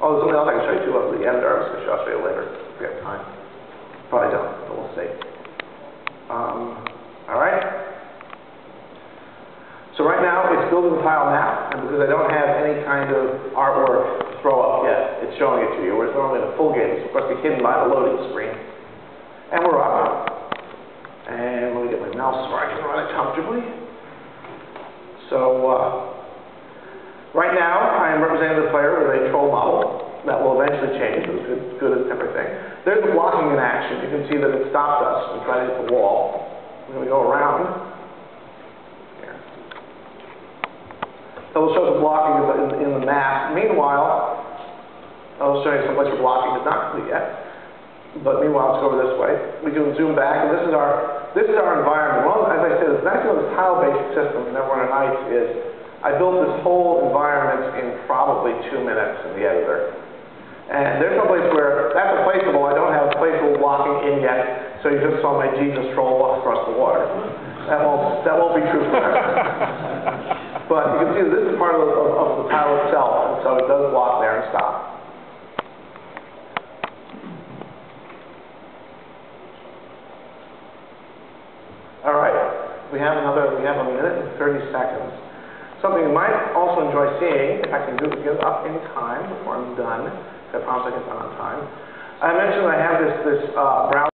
Oh, there's something else I can show you too of the editor. I was going to show you later if we have time. Probably don't, but we'll see. Um, all right. So right now it's building the tile now, and because I don't have any kind of artwork to throw up yet, it's showing it to you. Whereas normally a full game, it's supposed to be hidden by the loading screen. And we're up. And let me get my mouse where I can run it comfortably. So uh, Right now, I am representing There's the blocking in action. You can see that it stopped us. We tried to hit the wall. We're going to go around. Here. That will show the blocking in the, in, the map. Meanwhile, I'll show you some place where blocking is not complete yet. But meanwhile, let's go over this way. We can zoom back, and this is our this is our environment. Well, as I said, the nice about this tile-based system, Neverwinter Nights, is I built this whole environment in probably two minutes in the editor. And there's no place where, that's a placeable, I don't have a placeable blocking in yet, so you just saw my Jesus troll walk across the water. That won't, that won't be true forever. but you can see that this is part of the, of, of the tile itself, and so it does walk there and stop. All right, we have another, we have a minute and 30 seconds. Something you might also enjoy seeing, if I can do get up in time before I'm done, I promise I get done on time. I mentioned I have this, this uh, browser